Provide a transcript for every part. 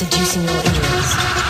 seducing your ears.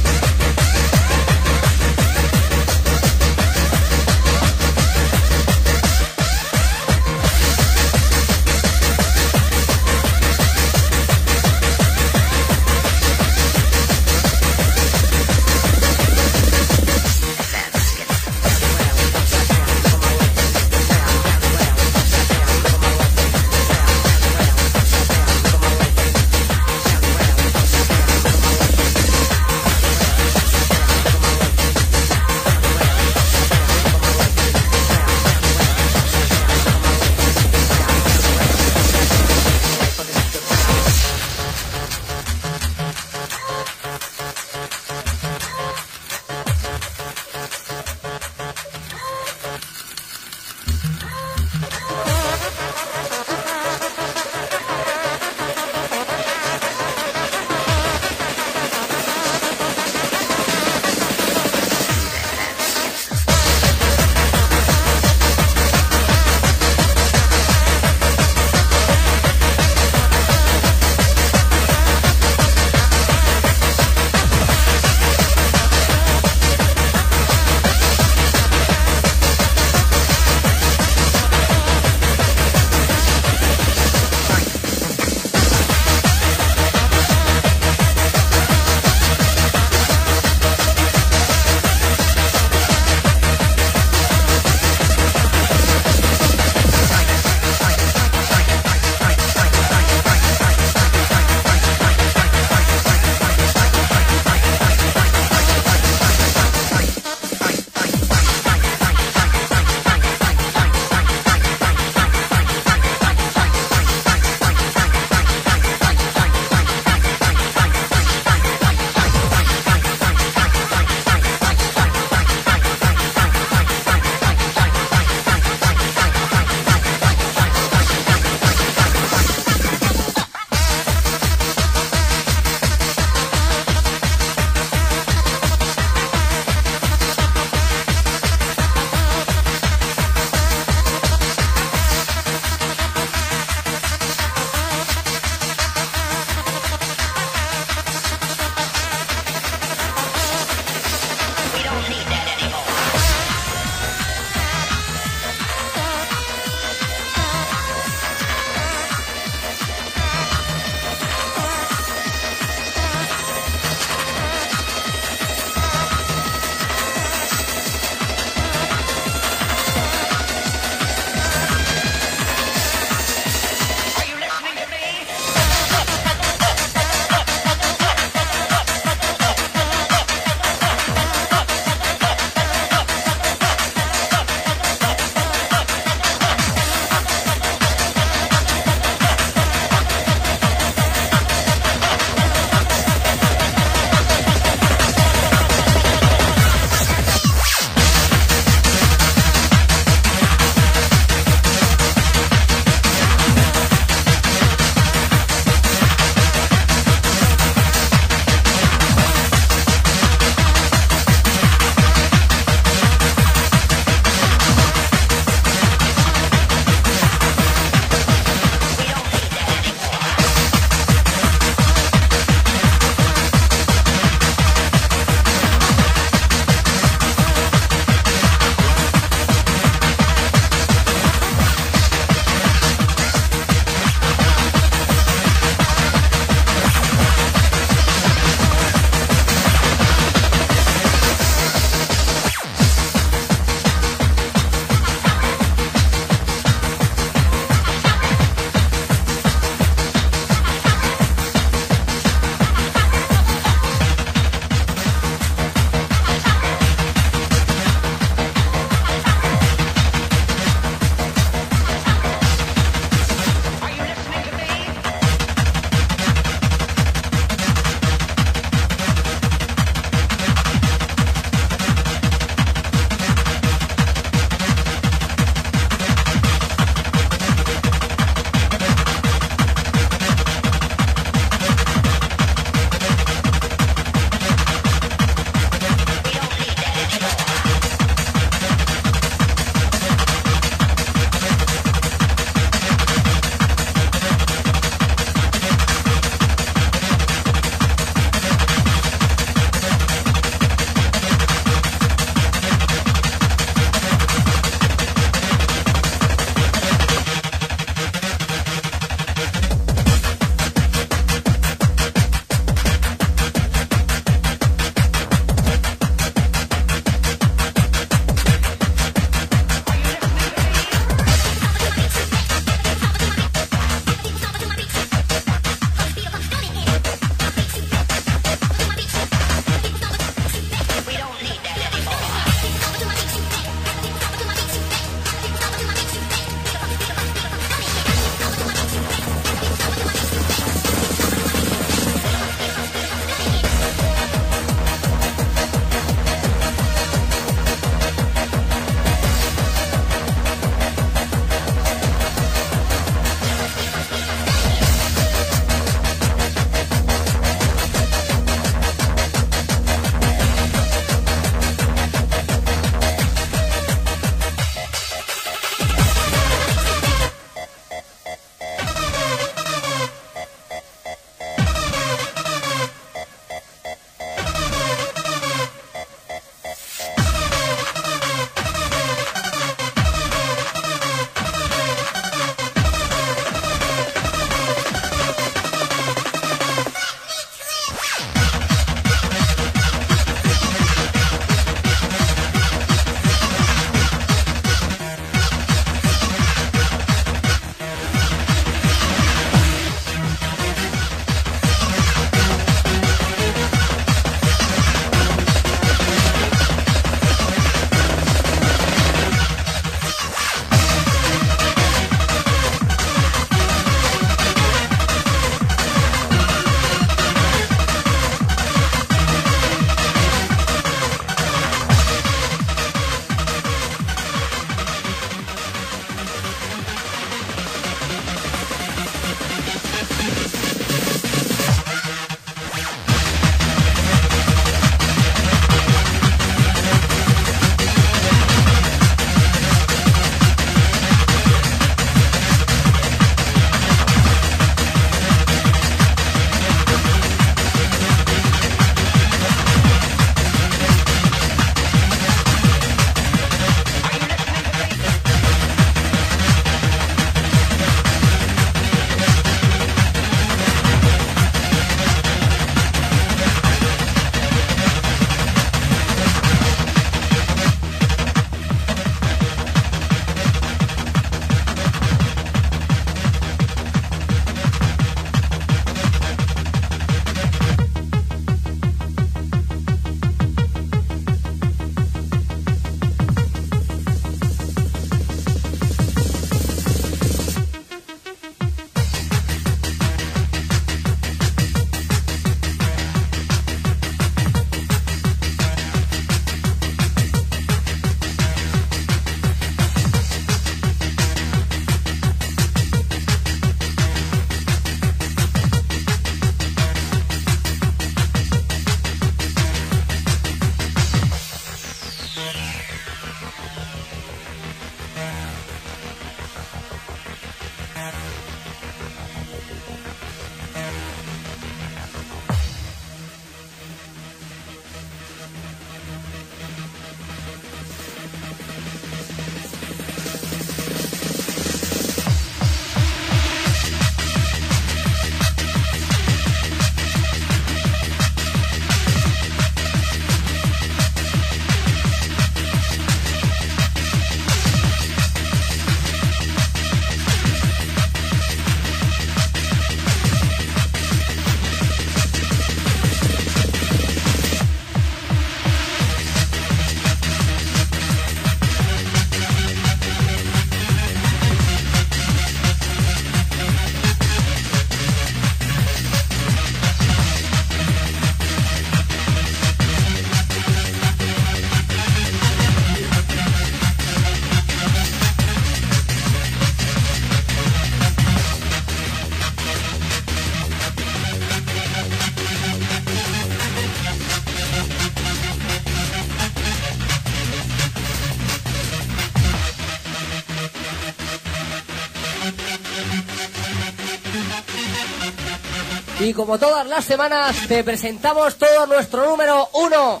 Y como todas las semanas, te presentamos todo nuestro número uno.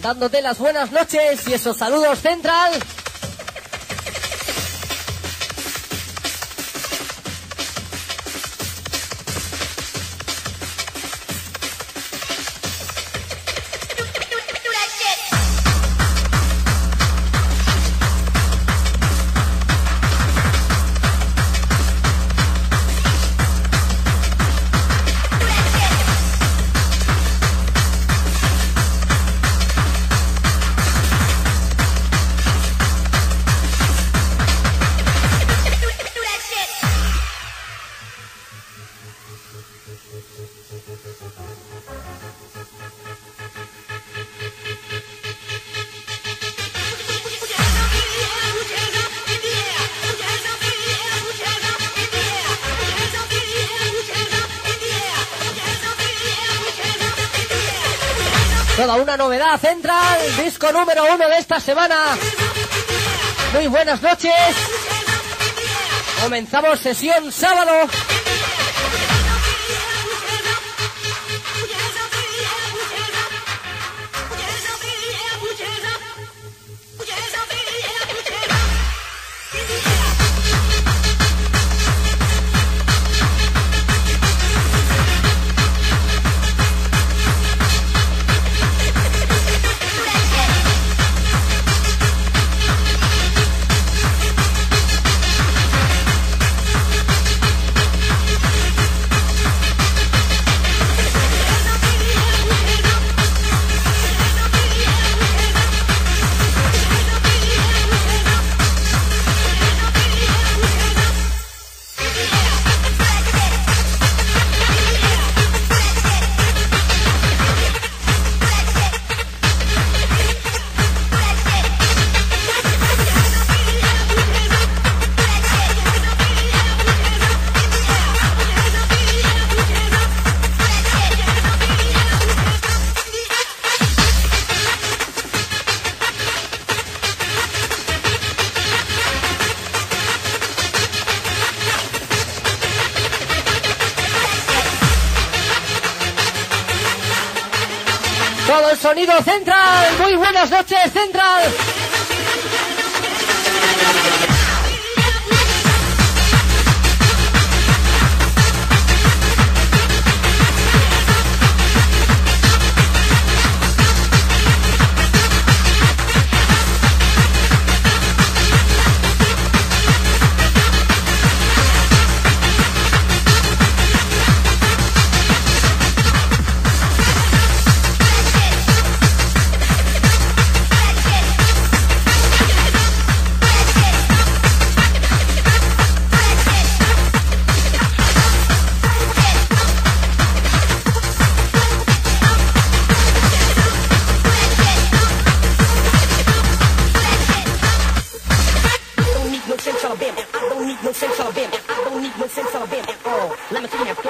Dándote las buenas noches y esos saludos central. Novedad central, disco número uno de esta semana. Muy buenas noches. Comenzamos sesión sábado. no sense of him. I don't need no sense of him at all. Let me see that.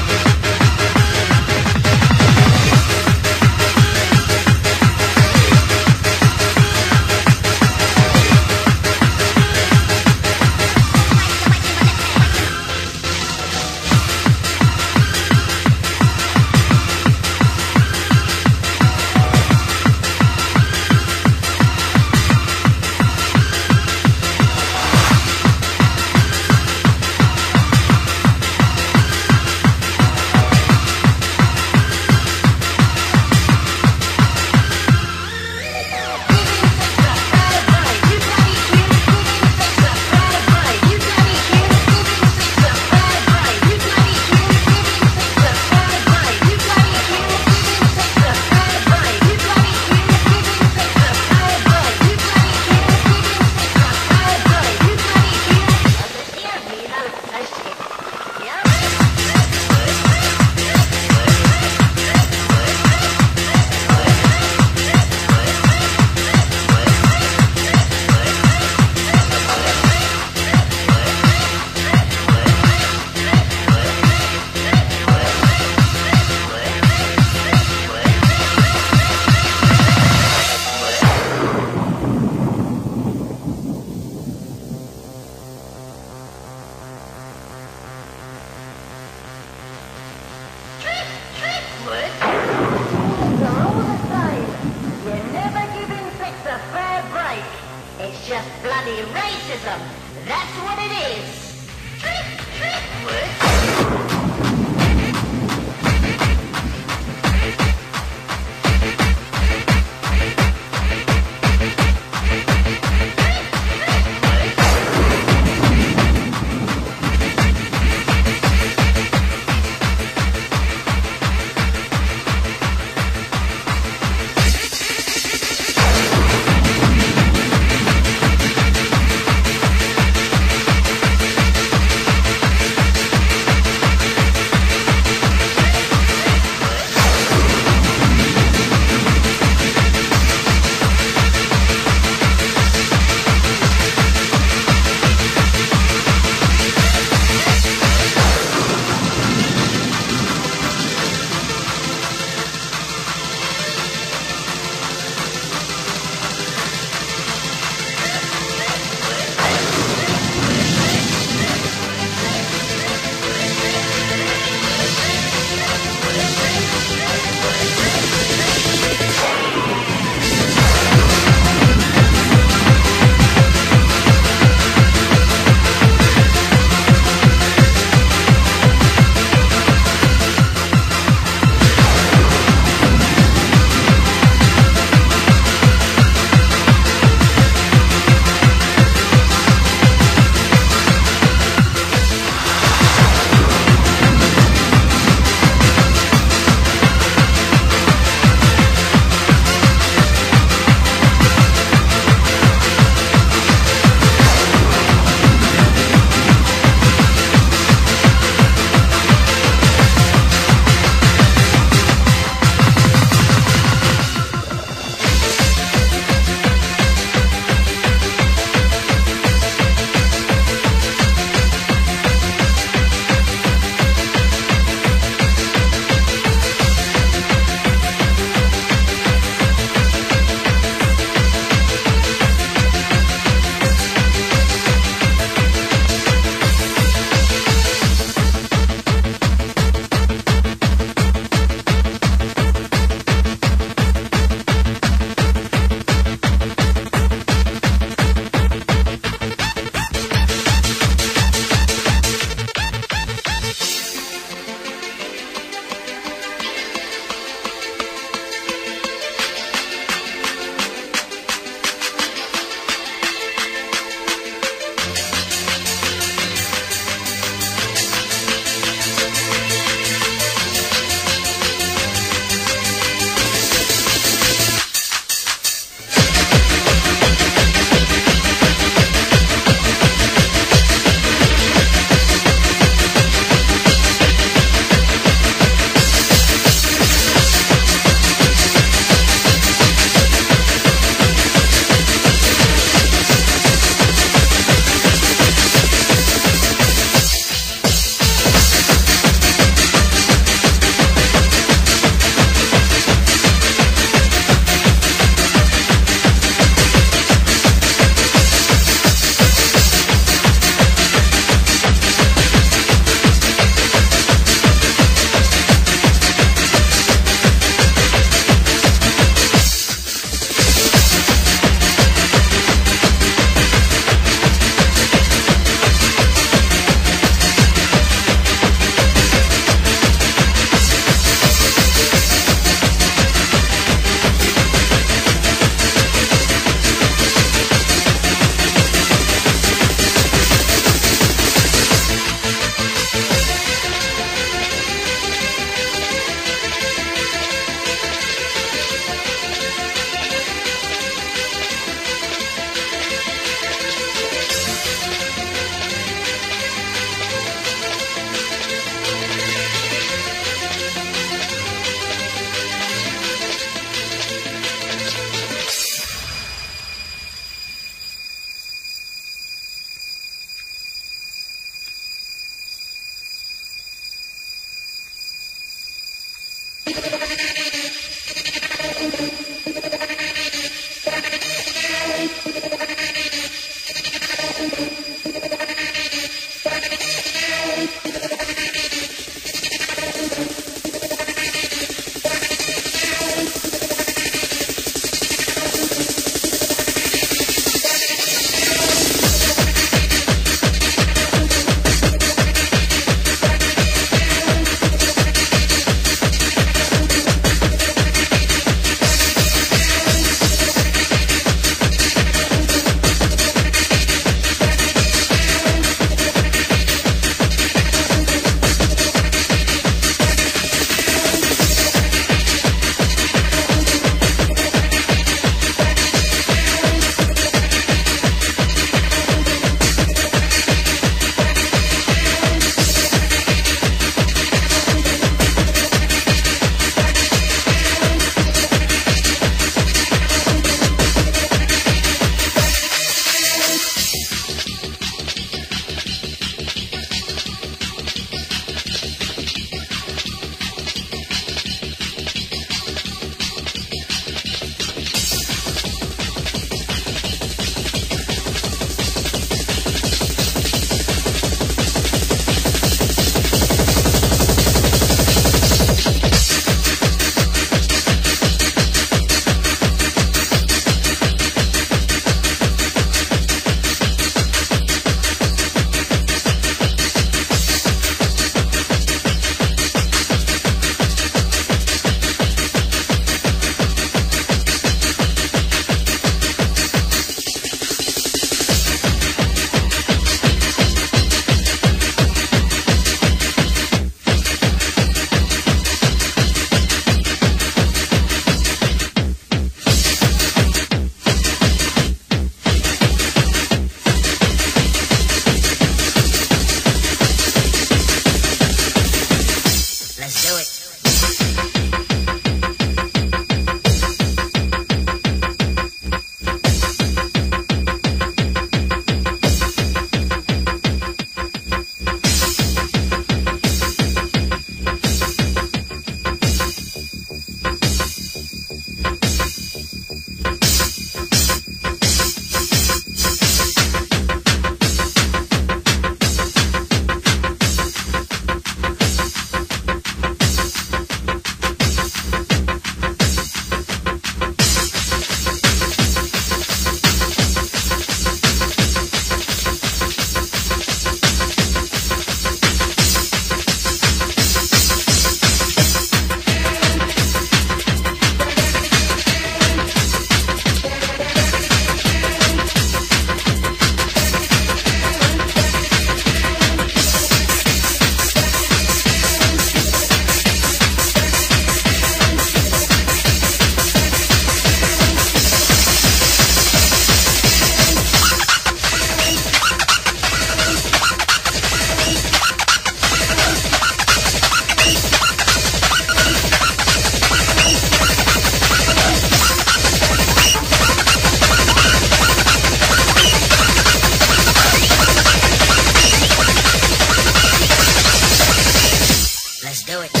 Let's do it.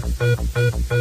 Thank you.